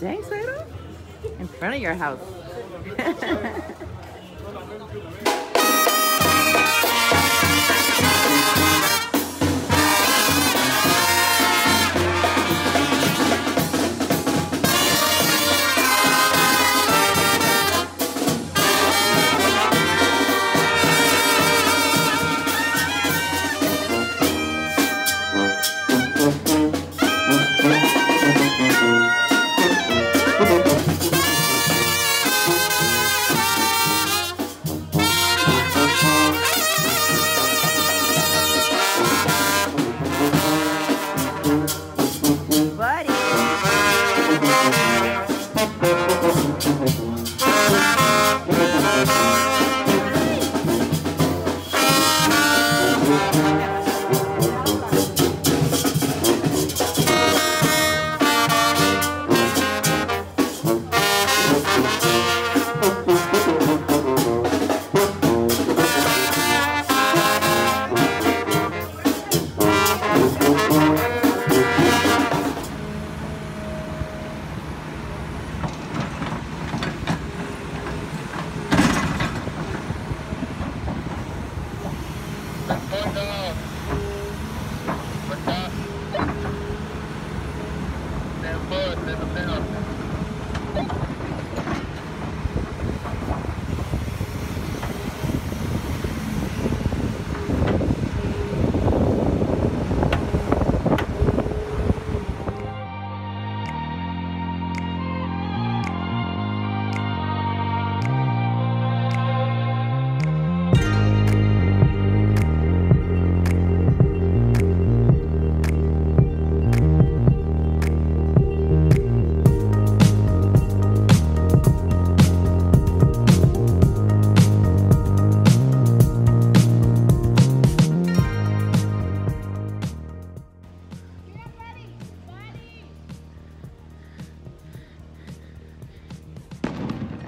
Dang, Cero. In front of your house.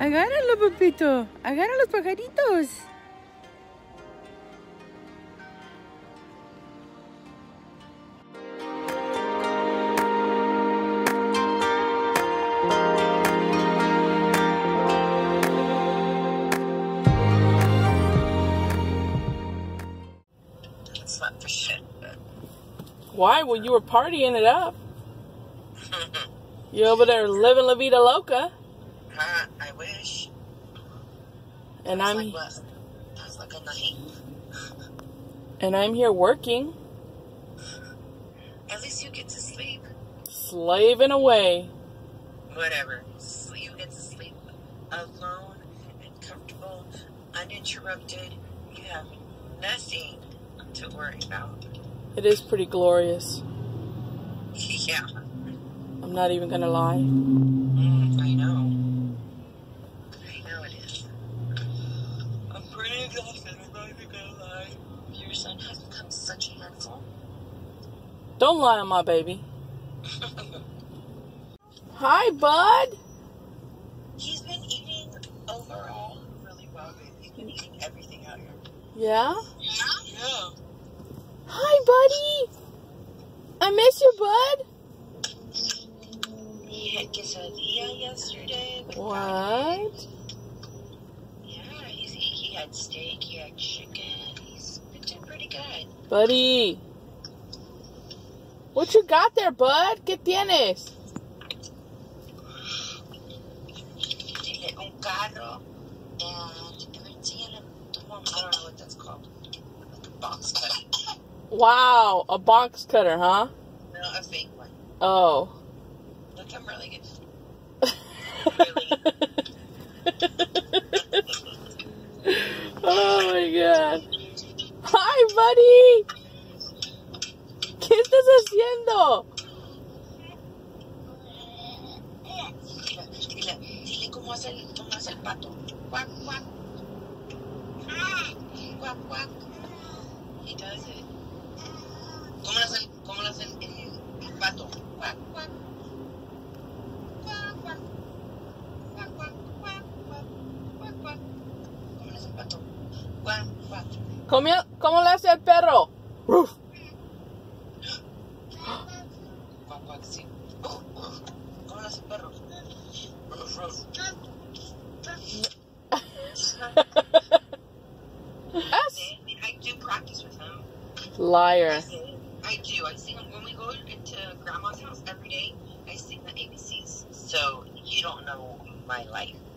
Agárralo, papito. Agarra los pajaritos. Slept for shit. Why? Well, you were partying it up. You over there living La Vida Loca, Huh, I wish. And I'm like what? That's like a night. and I'm here working, At least you get to sleep. slaving away. Whatever. So you get to sleep alone and comfortable, uninterrupted. You have nothing to worry about. It is pretty glorious. yeah. I'm not even gonna lie. Mm, I know. I know it is. I'm pretty exhausted. I'm not even gonna lie. Your son has become such a handful. Don't lie on my baby. Hi, bud. He's been eating overall really well. He's been eating everything out here. Yeah. Yeah. Hi, buddy. I miss you, bud. He had quesadilla yesterday. What? Yeah, he had steak, he had chicken. He's been doing pretty good. Buddy. What you got there, bud? ¿Qué tienes? Un carro and everything in a, don't know what that's called. Like a box cutter. Wow, a box cutter, huh? No, a fake one. Oh. Look, I'm really good. oh my god. Hi, buddy. ¿Qué estás haciendo? Dile, dile cómo hace el, cómo hace el pato. Cuac, cuac. Cuac, cuac. He does it. ¿Cómo lo hace, cómo lo hace el, el hace el pato? Cuac, cuac. ¿Cómo, cómo le hace el perro? Liar. I do. I sing when we go into grandma's house every day. I sing the ABCs, so you don't know my life.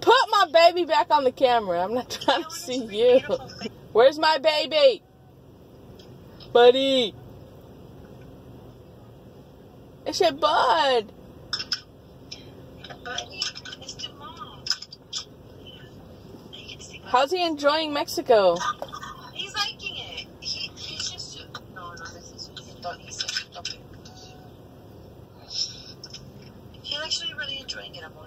Put my baby back on the camera. I'm not trying to see you. Where's my baby? Buddy. It's your bud. Buddy, it's the mom. I can sing my- How's he enjoying Mexico? He's liking it. He, he's just no, no. This is don't he said okay. He's actually really enjoying it, amor.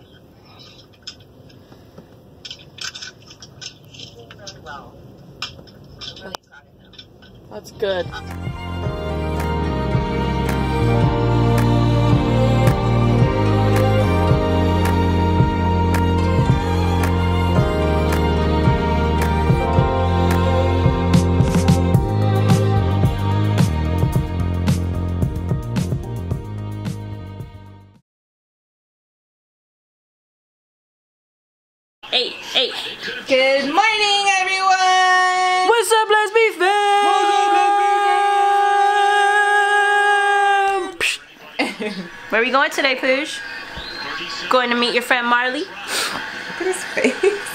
He's doing really well. I'm really proud of him. That's good. Um, Eight, eight. Good morning, everyone. What's up, Lez Be Fam? Where are we going today, Pooj? Going to meet your friend Marley. Look at his face.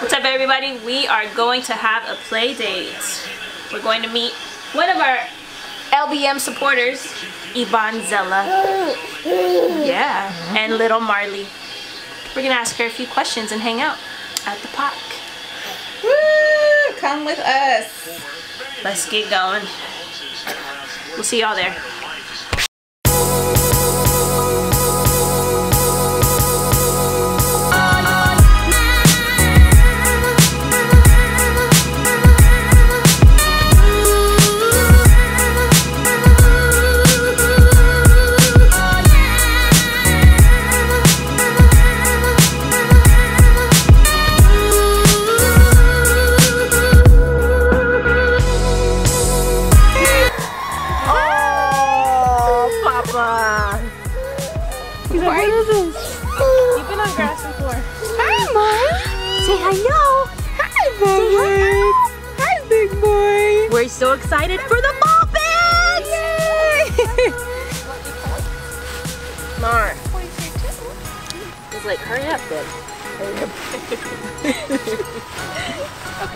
What's up, everybody? We are going to have a play date. We're going to meet one of our LBM supporters, Yvonne Zella. Yeah, and little Marley. We're gonna ask her a few questions and hang out at the park. Woo! Come with us. Let's get going. We'll see y'all there.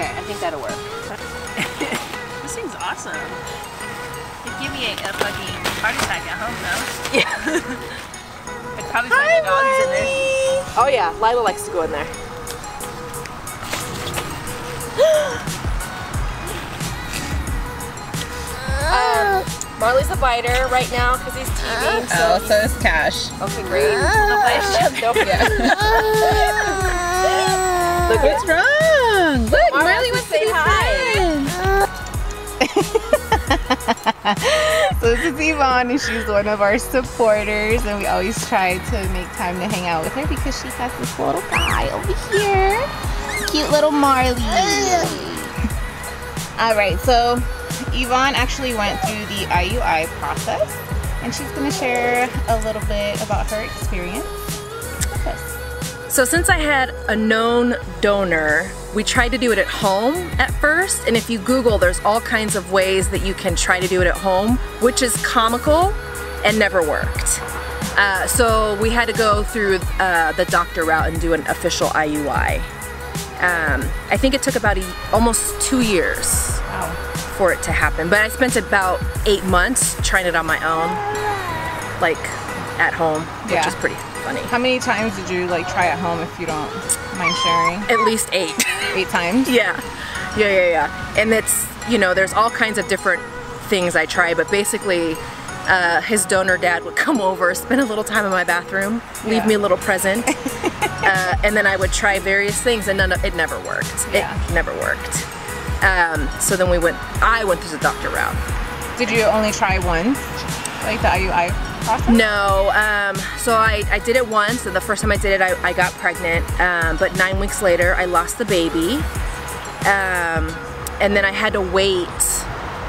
Okay, I think that'll work. This thing's awesome. It'd give me a, a fucking heart attack at home though. Yeah. I'd probably find the dogs in there. Oh yeah, Lila likes to go in there. um, Marley's a biter right now because he's teething. So, Oh, so is Cash. okay, great. Nope. Look at What's wrong? Look, Mara Marley wants wants to to say say hi. so this is Yvonne, and she's one of our supporters, and we always try to make time to hang out with her because she has this little guy over here. Cute little Marley. All right, so Yvonne actually went through the IUI process, and she's going to share a little bit about her experience with us. So since I had a known donor, we tried to do it at home at first, and if you Google, there's all kinds of ways that you can try to do it at home, which is comical and never worked. Uh, so we had to go through uh, the doctor route and do an official IUI. Um, I think it took about a, almost two years for it to happen, but I spent about eight months trying it on my own, like at home, which is pretty funny. How many times did you like try at home if you don't mind sharing? At least eight. Eight times? Yeah, yeah, yeah, yeah. And it's, you know, there's all kinds of different things I try, but basically, uh, his donor dad would come over, spend a little time in my bathroom, leave Yeah. me a little present, uh, and then I would try various things, and none of, it never worked. Yeah. It never worked. Um, so then we went, I went through the doctor route. Did you only try once? Like the IUI process? No, um, so I, I did it once, and the first time I did it, I, I got pregnant. Um, but nine weeks later, I lost the baby. Um, and then I had to wait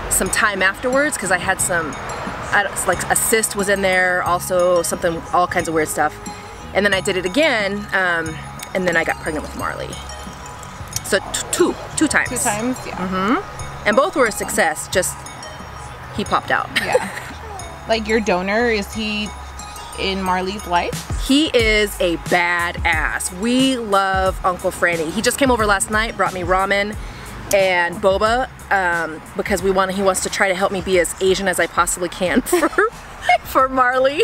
some time afterwards because I had some, I like a cyst was in there, also something, all kinds of weird stuff. And then I did it again, um, and then I got pregnant with Marley. So two, two times. Two times, yeah. Mm-hmm. And both were a success. Just he popped out. Yeah. like your donor, is he in Marley's life? He is a badass. We love Uncle Franny. He just came over last night, brought me ramen and boba um, because we want he wants to try to help me be as Asian as I possibly can for for Marley.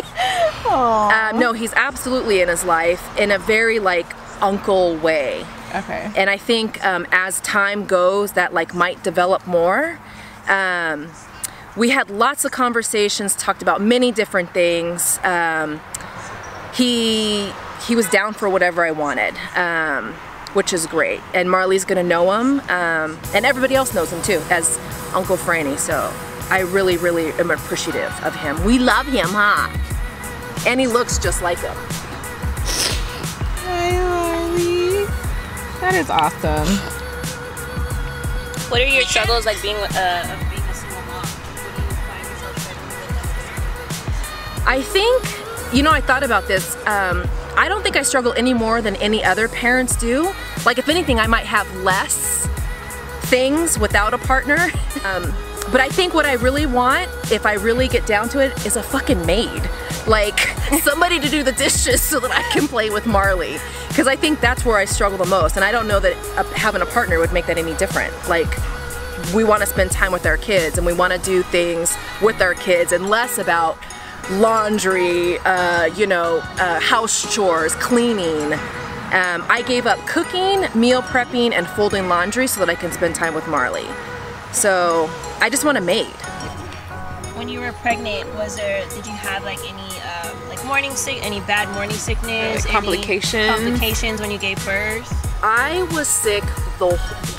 Um, no, he's absolutely in his life in a very like uncle way. Okay. and I think um, as time goes, that like might develop more. Um, we had lots of conversations, talked about many different things. Um, he he was down for whatever I wanted, um, which is great. And Marley's gonna know him, um, and everybody else knows him too as Uncle Franny. So I really, really am appreciative of him. We love him, huh? And he looks just like him. Hi, Marley. That is awesome. What are your struggles like being uh, I think, you know, I thought about this. Um, I don't think I struggle any more than any other parents do. Like, if anything, I might have less things without a partner. Um, but I think what I really want, if I really get down to it, is a fucking maid. Like, somebody to do the dishes so that I can play with Marley. Because I think that's where I struggle the most. And I don't know that having a partner would make that any different. Like, we want to spend time with our kids and we want to do things with our kids and less about laundry, uh, you know, uh, house chores, cleaning. Um, I gave up cooking, meal prepping, and folding laundry so that I can spend time with Marley. So I just want a maid. When you were pregnant, was there? Did you have like any um, like morning sick, any bad morning sickness, Like any complications? complications when you gave birth? I was sick the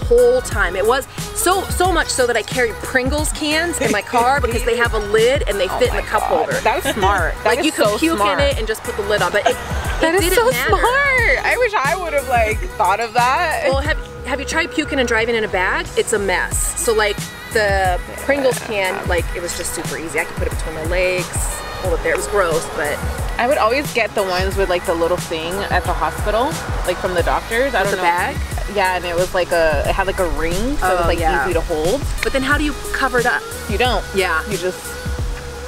whole time. It was so so much so that I carried Pringles cans in my car because they have a lid and they oh fit in the cup holder. That's smart. That like is you could so puke smart. in it and just put the lid on, but it, That it is so matter. smart. I wish I would have like thought of that. Well, have have you tried puking and driving in a bag? It's a mess. So like the Pringles can, like it was just super easy. I could put it between my legs, hold it there. It was gross, but I would always get the ones with like the little thing at the hospital, like from the doctors. I don't the know. bag. Yeah, and it was like a, it had like a ring, so it Oh, was like yeah. easy to hold. But then how do you cover it up? You don't. Yeah. You just.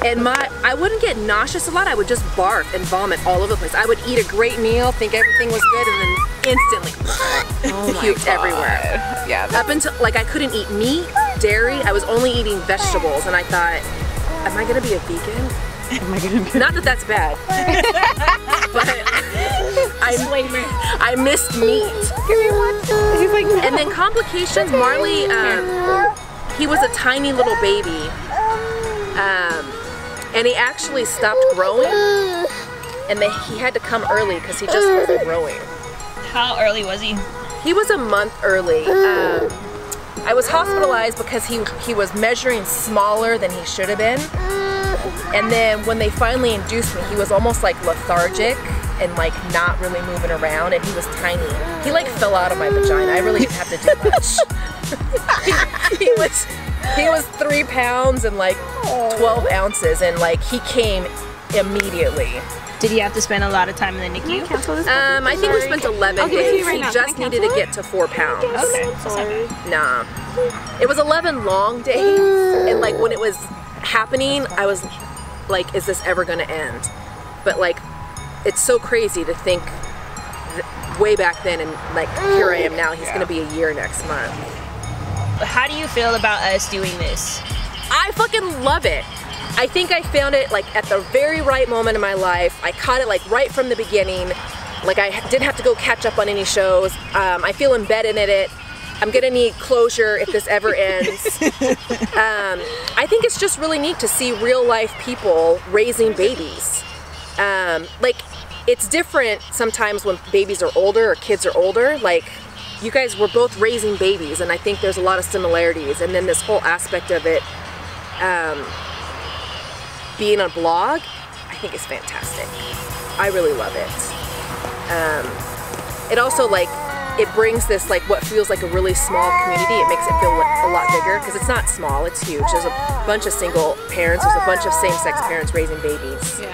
And my, I wouldn't get nauseous a lot. I would just barf and vomit all over the place. I would eat a great meal, think everything was good, and then instantly oh puked everywhere. Yeah. Up until like I couldn't eat meat, dairy. I was only eating vegetables, and I thought, am I gonna be a vegan? am I gonna be? Not that that's bad, but I, I missed meat. He's like, no. And then complications. Marley, um, he was a tiny little baby, um, and he actually stopped growing, and they, he had to come early because he just wasn't growing. How early was he? He was a month early. Um, I was hospitalized because he he was measuring smaller than he should have been. And then when they finally induced me, he was almost like lethargic and like not really moving around and he was tiny. He like fell out of my vagina. I really didn't have to do much. he, he was he was three pounds and like 12 ounces and like he came immediately. Did you have to spend a lot of time in the NICU? Um, I think we spent 11 I'll give it to days. you right he now. just Can I needed to get to four pounds. Okay, that's not bad. Nah. It was 11 long days, and like when it was happening, I was like, is this ever gonna end? But like, it's so crazy to think th- way back then, and like, here I am now. He's gonna be a year next month. How do you feel about us doing this? I fucking love it. I think I found it like at the very right moment in my life. I caught it like right from the beginning. Like I didn't have to go catch up on any shows. Um, I feel embedded in it. I'm gonna need closure if this ever ends. um, I think it's just really neat to see real life people raising babies. Um, like it's different sometimes when babies are older or kids are older. Like you guys were both raising babies, and I think there's a lot of similarities. And then this whole aspect of it um, being a vlog, I think is fantastic. I really love it. Um, it also like it brings this like what feels like a really small community. It makes it feel a lot bigger because it's not small; it's huge. There's a bunch of single parents. There's a bunch of same-sex parents raising babies. Yeah.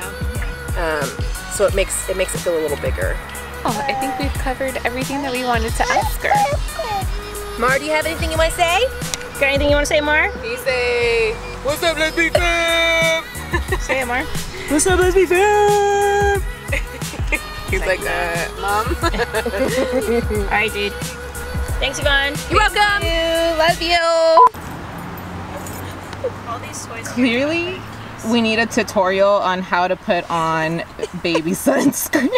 Um, so it makes it makes it feel a little bigger. Oh, I think we've covered everything that we wanted to ask her. Mar, do you have anything you want to say? Got anything you want to say, Mar? He say, What's up, Lez be fam? Say it, Mar. What's up, Leslie fam? he's like, uh, mom. Alright, dude. Thanks, Yvonne. You're welcome. you, love you. All these toys. Clearly, we need a tutorial on how to put on baby sunscreen.